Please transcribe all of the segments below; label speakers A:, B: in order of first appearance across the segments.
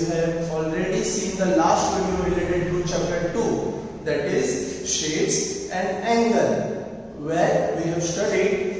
A: you have already seen the last video related to chapter 2 that is shapes and angle where we have studied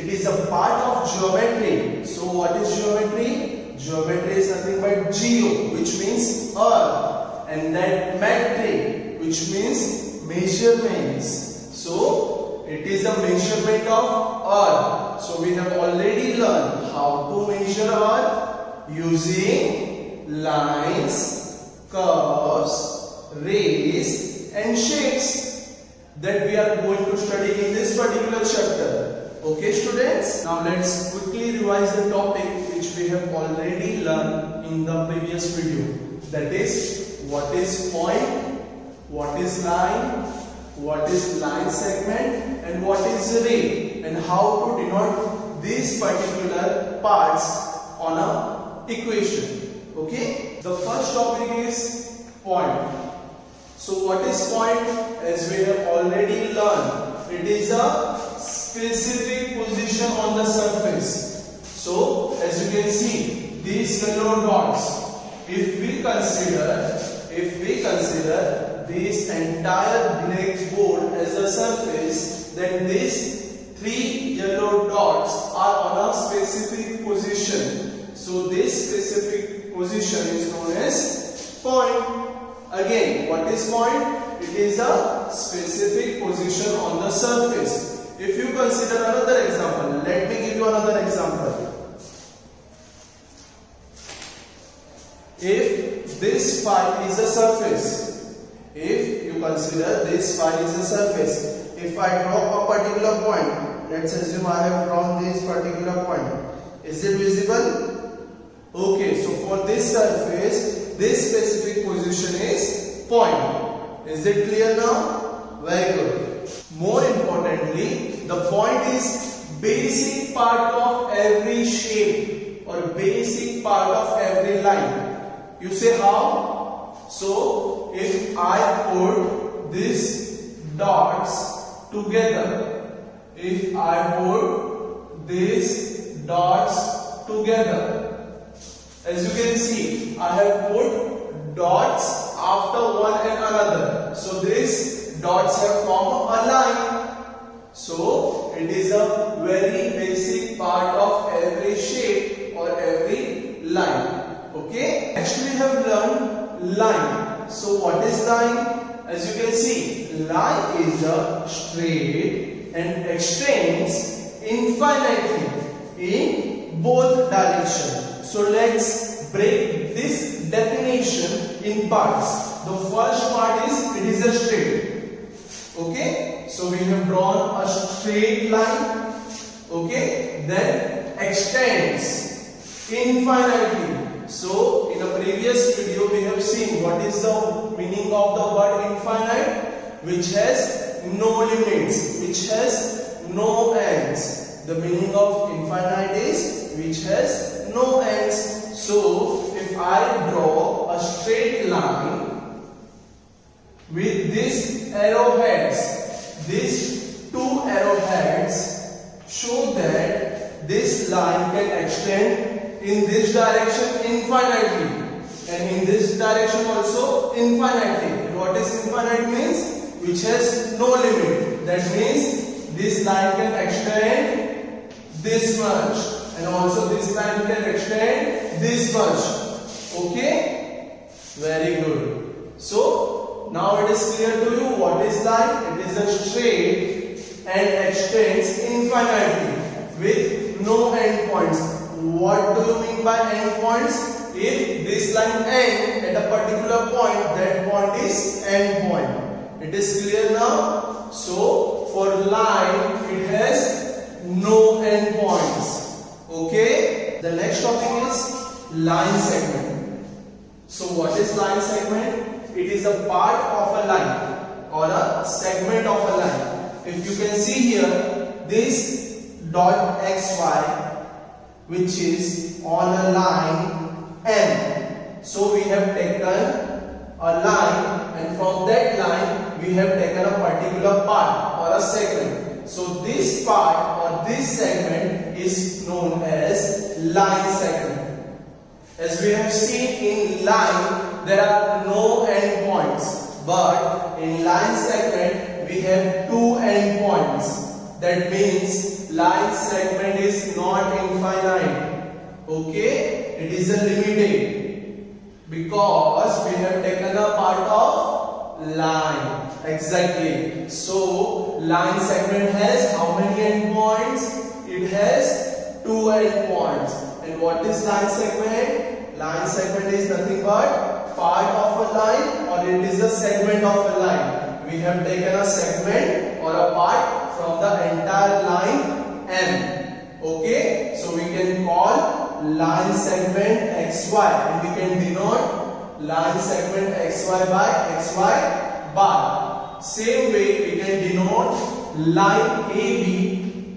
A: it is a part of geometry. So what is geometry? Geometry is nothing but geo which means earth and that metry which means measurements. So it is a measurement of earth. So we have already learned how to measure earth using lines, curves, rays and shapes that we are going to study in this particular chapter. Okay students, now let's quickly revise the topic which we have already learned in the previous video. That is, what is point, what is line, what is line segment and what is ray and how to denote these particular parts on a equation. Okay, the first topic is point. So what is point? As we have already learned, it is a specific position on the surface. So, as you can see, these yellow dots, if we consider, if we consider this entire blackboard as a surface, then these three yellow dots are on a specific position. So, this specific position is known as point. Again, what is point? It is a specific position on the surface. If you consider another example, let me give you another example. If this phi is a surface, if you consider this phi is a surface, if I draw a particular point, let's assume I have drawn this particular point, is it visible? Okay, so for this surface, this specific position is point. Is it clear now? Very good. More importantly, the point is basic part of every shape or basic part of every line. You say how? So, if I put these dots together, if I put these dots together, as you can see, I have put dots after one and another. So, these dots have formed a line. So it is a very basic part of every shape or every line. Okay. Next we have learned line. So what is line? As you can see, line is a straight and extends infinitely in both directions. So let's break this definition in parts. The first part is it is a straight. Okay, so we have drawn a straight line. Okay, then extends infinitely. So in a previous video we have seen what is the meaning of the word infinite, which has no limits, which has no ends. The meaning of infinite is which has no ends. So if I draw a straight line with these arrowheads. These two arrowheads show that this line can extend in this direction infinitely and in this direction also infinitely. What is infinite means? Which has no limit. That means this line can extend this much and also this line can extend this much. Okay? Very good. So, now it is clear to you what is line? It is a straight and extends infinitely with no endpoints. What do you mean by endpoints? If this line end at a particular point, that point is end point. It is clear now? So, for line, it has no endpoints. Okay? The next topic is line segment. So, what is line segment? it is a part of a line or a segment of a line. If you can see here, this dot xy which is on a line M. So we have taken a line and from that line we have taken a particular part or a segment. So this part or this segment is known as line segment. As we have seen in line, there are no endpoints. But in line segment, we have two endpoints. That means line segment is not infinite. Okay? It is a limited. Because we have taken a part of line. Exactly. So, line segment has how many endpoints? It has two endpoints. And what is line segment? Line segment is nothing but part of a line or it is a segment of a line. We have taken a segment or a part from the entire line M. Okay? So we can call line segment XY and we can denote line segment XY by XY bar. Same way we can denote line AB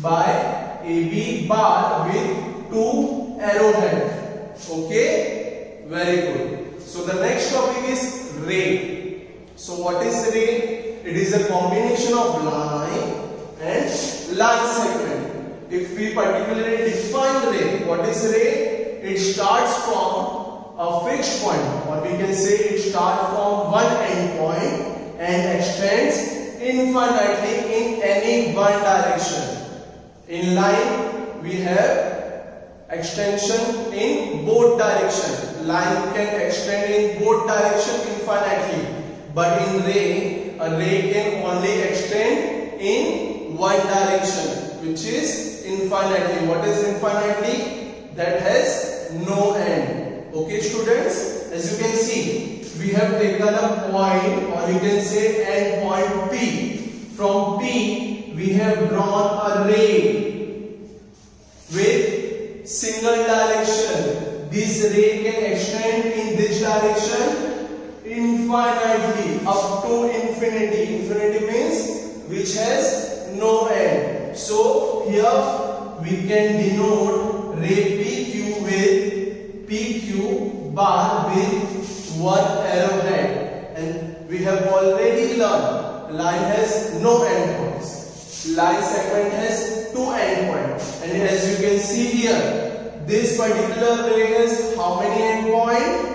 A: by AB bar with two arrowhead. Okay? Very good. So the next topic is ray. So what is ray? It is a combination of line and line segment. If we particularly define ray, what is ray? It starts from a fixed point or we can say it starts from one end point and extends infinitely in any one direction. In line, we have extension in both direction. Line can extend in both direction infinitely. But in ray, a ray can only extend in one direction, which is infinitely. What is infinitely? That has no end. Okay, students? As you can see, we have taken a point or you can say end point P. From P, we have drawn a ray with single direction. This ray can extend in this direction infinitely up to infinity. Infinity means which has no end. So here we can denote ray PQ with PQ bar with one arrowhead. And we have already learned line has no endpoints. Line segment has two endpoints. And as you can see here, this particular ray has how many endpoints?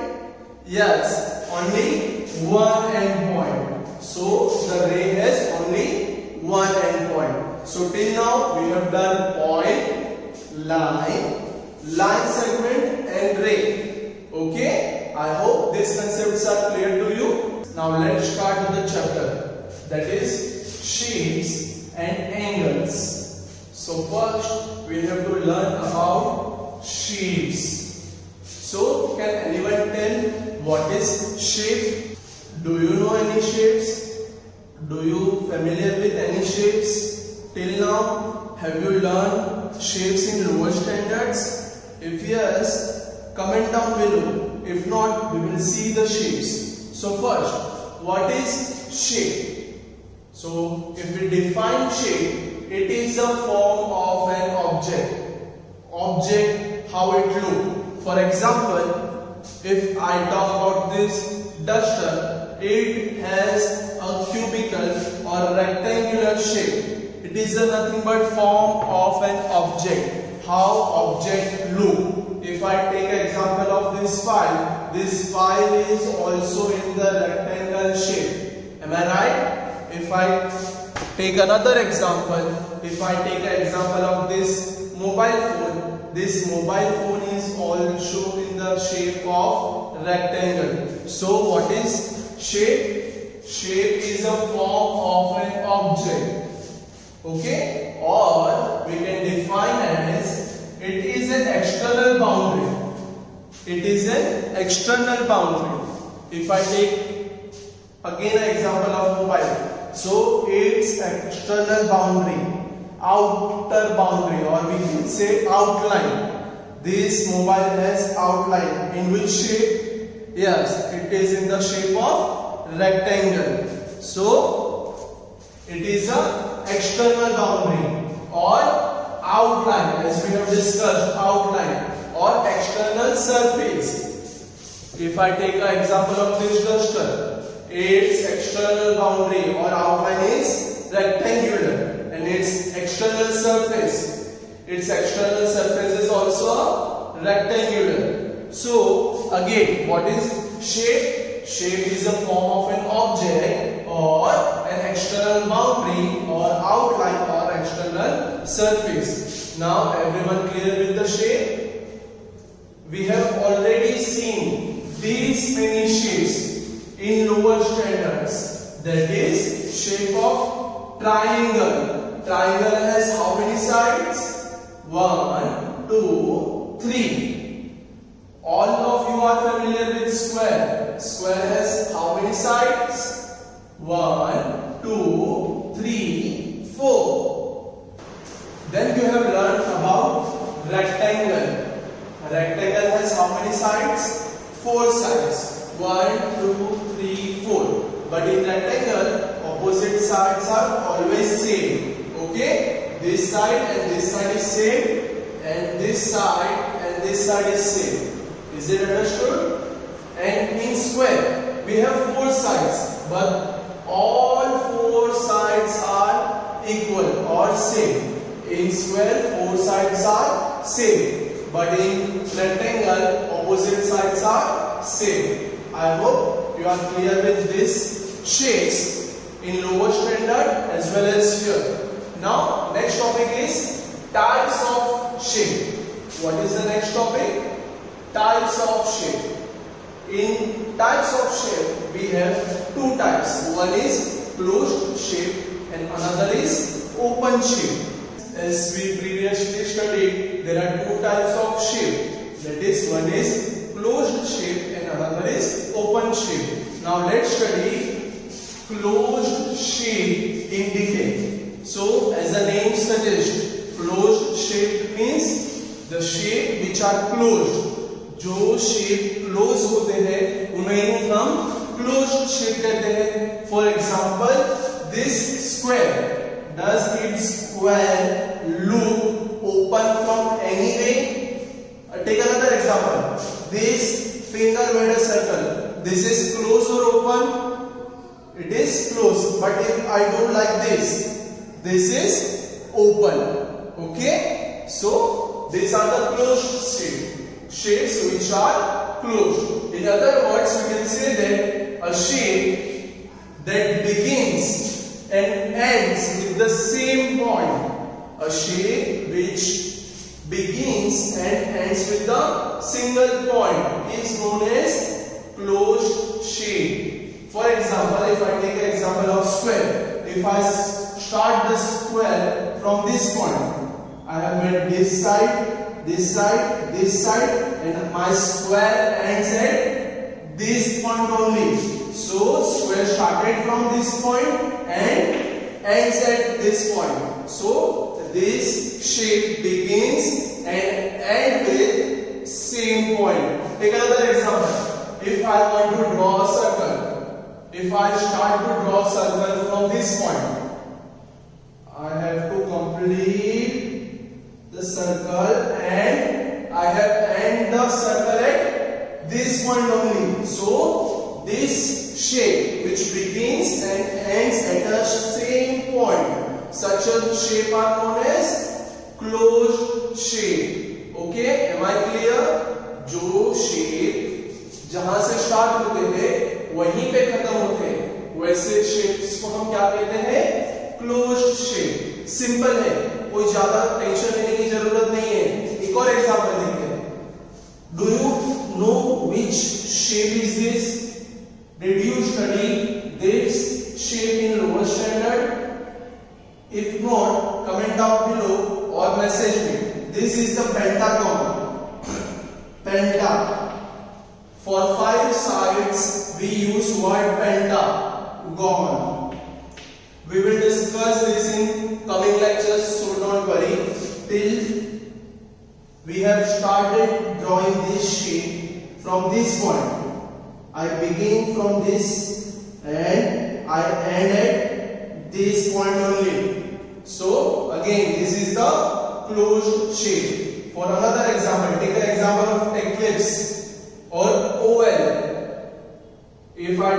A: Yes, only one endpoint. So the ray has only one endpoint. So till now we have done point, line, line segment and ray. Okay? I hope these concepts are clear to you. Now let's start with the chapter that is shapes and angles. So first we have to learn about shapes. So can anyone tell what is shape? Do you know any shapes? Do you familiar with any shapes? Till now have you learned shapes in lower standards? If yes, comment down below. If not, we will see the shapes. So first, what is shape? So if we define shape, it is a form of an object. Object, how it look. For example, if I talk about this duster, it has a cubical or rectangular shape. It is nothing but form of an object. How object look. If I take an example of this file, this file is also in the rectangle shape. Am I right? If I Take another example. If I take an example of this mobile phone, this mobile phone is also in the shape of rectangle. So what is shape? Shape is a form of an object. Okay? Or we can define as it is an external boundary. It is an external boundary. If I take again an example of mobile so its external boundary, outer boundary or we can say outline. This mobile has outline in which shape? Yes, it is in the shape of rectangle. So it is a external boundary or outline as we have discussed outline or external surface. If I take an example of this duster, its external boundary or outline is rectangular and its external surface its external surface is also rectangular So again, what is shape? Shape is a form of an object or an external boundary or outline or external surface. Now everyone clear with the shape? We have already seen these many shapes in lower standards. That is shape of triangle. Triangle has how many sides? One, two, three. All of you are familiar with square. Square has how many sides? One, two, three, four. Then you have learned about rectangle. A rectangle has how many sides? Four sides. One, two, three, four. But in rectangle, opposite sides are always same. Okay? This side and this side is same. And this side and this side is same. Is it understood? And in square, we have four sides. But all four sides are equal or same. In square, four sides are same. But in rectangle, opposite sides are same. I hope you are clear with this shapes in lower standard as well as here. Now, next topic is types of shape. What is the next topic? Types of shape. In types of shape, we have two types. One is closed shape and another is open shape. As we previously studied, there are two types of shape. That is, one is closed shape and another is open shape. Now let's study closed shape in detail. So, as the name suggests, closed shape means the shape which are closed. जो shape close होते हैं, उन्हें हम close shape कहते हैं। For example this square does it square look open from any way take another example this finger made a circle this is close और open it is closed but if i do like this this is open. Okay? So, these are the closed shape. Shapes which are closed. In other words, we can say that a shape that begins and ends with the same point. A shape which begins and ends with the single point is known as closed shape. For example, if I take an example of square, if I start the square from this point, I have made this side this side, this side and my square ends at this point only. So square started from this point and ends at this point. So this shape begins and end with same point. Take another example. If I want to draw a circle, if I start to draw a circle from this point, I have to complete the circle and I have end the circle at this point only. So this shape which begins and ends at the same point, such a shape are known as closed shape. Okay, am I clear? जो shape जहाँ से start होते थे वहीं पे खत्म होते हैं वैसे शेप्स को हम क्या कहते हैं क्लोज्ड शेप सिंपल है कोई ज़्यादा टेंशन लेने की ज़रूरत नहीं है। एक और एग्ज़ाम्पल देखते हैं do you know which shape is this did you study this shape in lower standard if not comment down below और मैसेज में this is the pentagon penta. For five sides, we use word pentagon we will discuss this in coming lectures so don't worry. Till we have started drawing this shape from this point. I begin from this and i end at this point only. So again this is the closed shape for another example, take the example of ellipse or oval. If I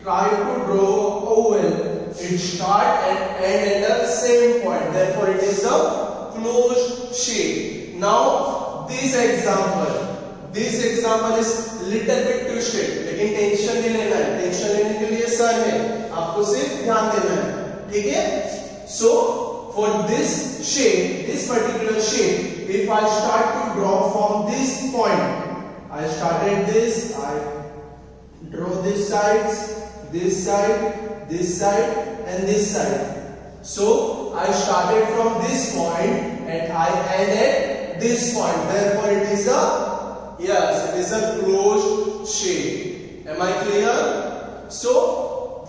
A: try to draw oval, it start and end at the same point. Therefore, it is a closed shape. Now, this example, this example is little bit twisted लेकिन tension नहीं लेना है tension लेने के लिए sir है आपको सिर्फ़ ध्यान देना है ठीक है सो for this shape this particular shape if i start to draw from this point i started this i draw this sides this side this side and this side so i started from this point and i ended this point therefore it is a yes it is a closed shape am i clear so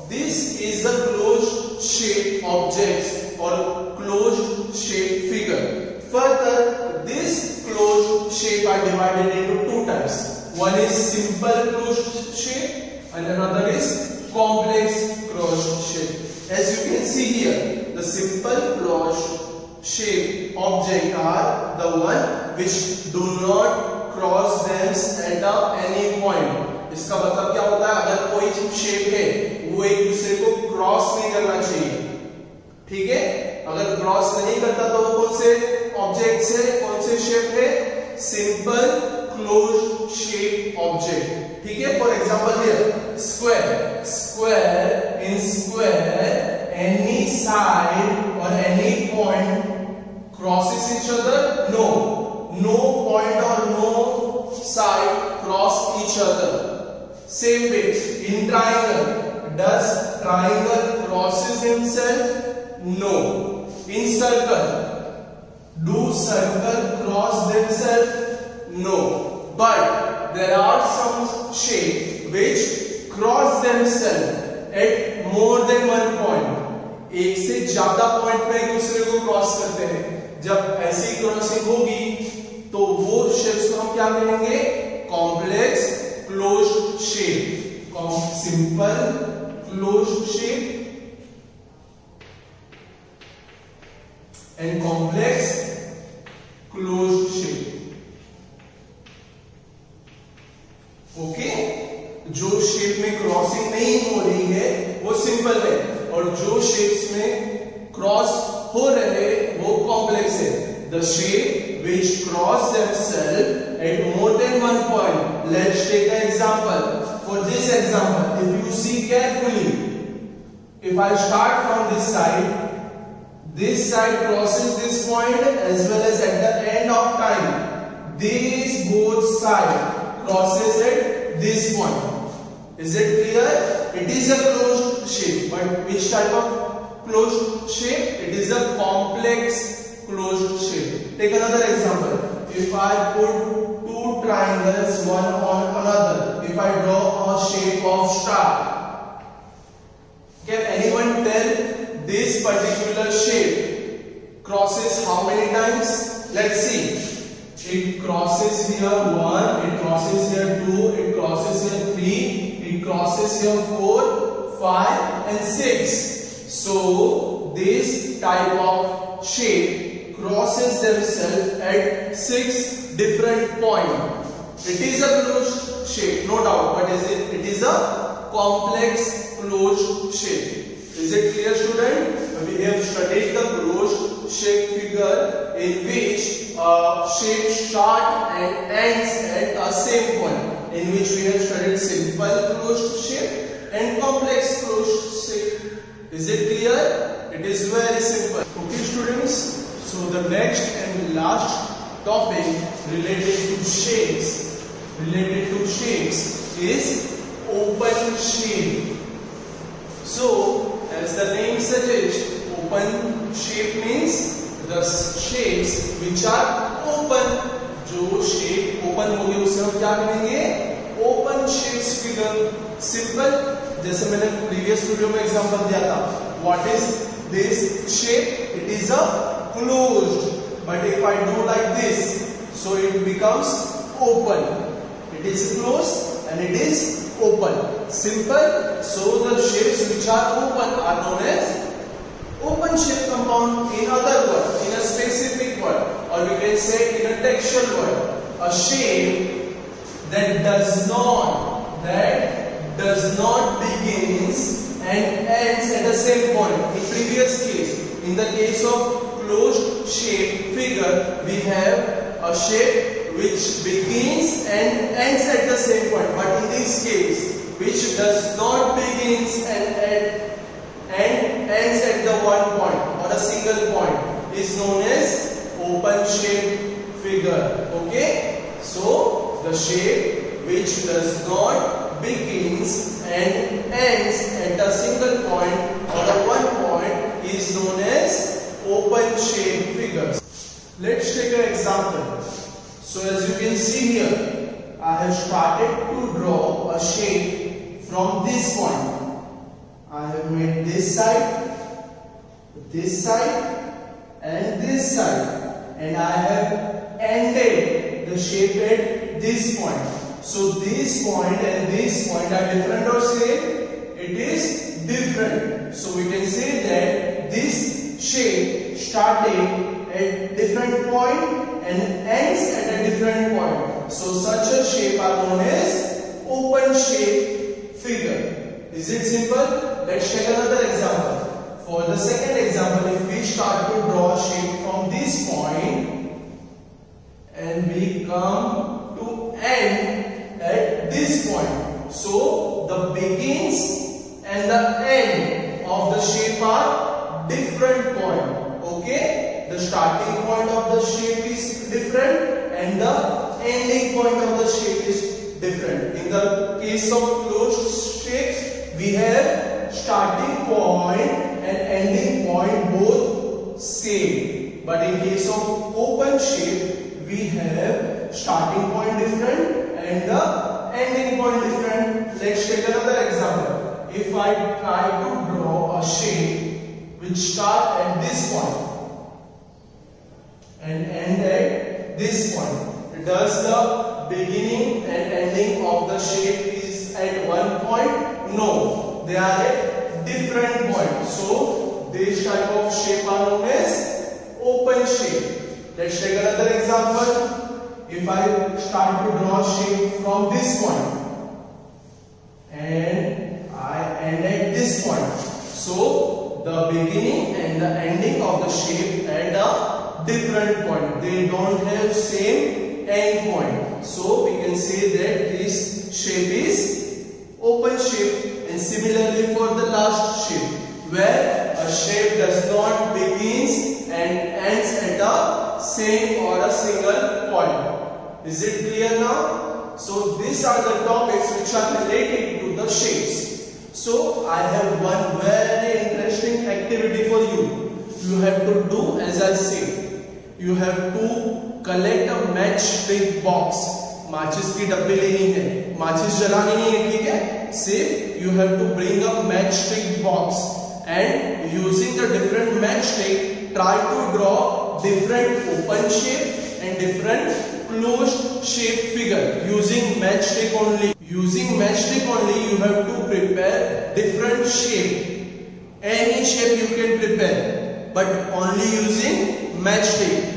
A: this is a closed shape objects or closed shape figure. Further, this closed shape are divided into two types. One is simple closed shape and another is complex closed shape. As you can see here, the simple closed shape object are the one which do not cross them at any point. इसका मतलब क्या होता है अगर कोई shape है वो एक दूसरे को क्रॉस नहीं करना चाहिए ठीक है अगर क्रॉस नहीं करता तो वो कौन से ऑब्जेक्ट है कौन से शेप है सिंपल क्लोज शेप ऑब्जेक्ट ठीक है for example here square. Square means square. Any side or any point crosses each other? No. No point or no side cross each other. Same width. In triangle. Does triangle crosses himself? No. In circle. Do circle cross themselves? No. But there are some shapes which cross themselves at more than one point एक से ज़्यादा point पे एक दूसरे को cross करते हैं। जब ऐसी क्रॉसिंग होगी तो वो शेप्स को हम क्या कहेंगे? Complex close shape simple close shape and complex close shape okay जो शेप में क्रॉसिंग नहीं हो रही है, वो सिंपल है। और जो शेप्स में क्रॉस हो रहे हैं वो कॉम्प्लेक्स है। The shape which cross themselves at more than one point let's take an example for this example if you see carefully if I start from this side this side crosses this point as well as at the end of time this both side crosses at this point Is it clear? It is a closed shape. But which type of closed shape? It is a complex closed shape. Take another example. If I put two triangles one on another, if I draw a shape of star, can anyone tell this particular shape crosses how many times? Let's see. It crosses here 1, it crosses here 2, it crosses here 3, it crosses here 4, 5 and 6. So this type of shape crosses themselves at 6 different points. It is a closed shape, no doubt, but is it, it is a complex closed shape. Is it clear student? We have studied the closed shape figure in which uh, shape start and ends at a same point in which we have studied simple closed shape and complex closed shape. Is it clear? It is very simple. Okay students, so the next and last topic related to shapes related to shapes is open shape. So as the name suggests, open shape means the shapes which are open. जो shape open होगी, उसे हम क्या कहेंगे? Open shapes figure simple जैसे मैंने previous video में example दिया था. What is this shape it is a closed but if I do like this it becomes open. It is closed and it is open. Simple. So the shapes which are open are known as open shape compound in other word, in a specific word or we can say in a textual word. A shape that does not, that does not begins and ends at the same point. In previous case, in the case of closed shape figure, we have a shape which begins and ends at the same point. But in this case, which does not begins and end ends at the one point or a single point is known as open shape figure. Okay? So the shape which does not begins and ends at a single point or a one point is known as open shape figures. Let's take an example. So as you can see here, I have started to draw a shape from this point. I have made this side, this side and this side and I have ended the shape at this point. So this point and this point are different or same? It is different. So we can say that this shape started at different point and ends at a different point. So such a shape are known as open shape figure. Is it simple? Let's take another example. For the second example, if we start to draw a shape from this point and we come to end at this point. So the begins and the end of the shape are different point. Okay? the starting point of the shape is different and the ending point of the shape is different. In the case of closed shapes, we have starting point and ending point both same. But in case of open shape, we have starting point different and the ending point different. Let's take another example. If I try to draw a shape which start at this point and end at this point. Does the beginning and ending of the shape is at one point? No, they are at different point. So this type of shape are known as open shape. Let's take another example. If I start to draw shape from this point and I end at this point. So the beginning and the ending of the shape at a different point. They don't have same end point. So we can say that this shape is open shape and similarly for the last shape where a shape does not begins and ends at a same or a single point. Is it clear now? So these are the topics which are related to the shapes. So I have one very interesting activity for you. You have to do as I say you have to collect a match stick box माचिस की डब्बे लेनी है। माचिस जलानी है, ठीक है? सिर्फ़ you have to bring a match stick box and using the different match stick try to draw different open shape and different close shape figure using match stick only using match stick only you have to prepare different shape any shape you can prepare but only using match stick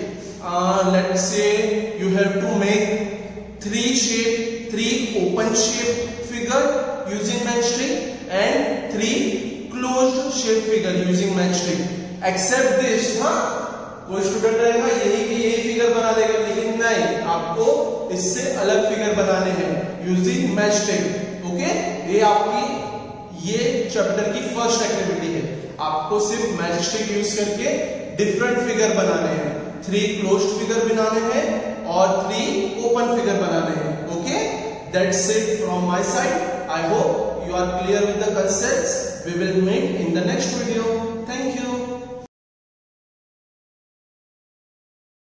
A: let say you have to make three shape, three open shape figure using matchstick and three closed shape figure using matchstick. Except this, हाँ? कोई student रहेगा यही कि यही figure बना देगा लेकिन नहीं आपको इससे अलग फिगर बनाने हैं यूजिंग मैचस्टिक ओके ये आपकी ये चैप्टर की फ़र्स्ट एक्टिविटी है। आपको सिर्फ़ मैचस्टिक यूज़ करके डिफरेंट फिगर बनाने हैं। थ्री क्लोज फिगर बनाने हैं। और थ्री ओपन फिगर बना रहे हैं. Okay that's it from my side I hope you are clear with the concepts we will meet in the next video thank you